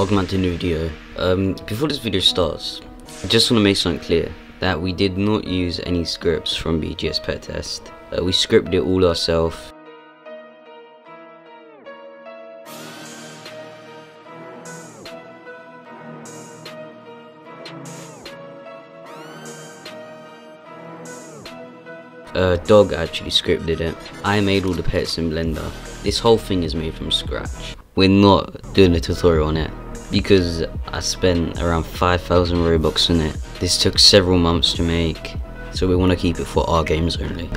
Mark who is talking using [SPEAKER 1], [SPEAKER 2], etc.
[SPEAKER 1] welcome to a new video. Um, before this video starts, I just want to make something clear that we did not use any scripts from BGS Pet Test. Uh, we scripted it all ourselves. Uh, Dog actually scripted it. I made all the pets in Blender. This whole thing is made from scratch. We're not doing a tutorial on it because I spent around 5,000 Robux on it. This took several months to make, so we want to keep it for our games only.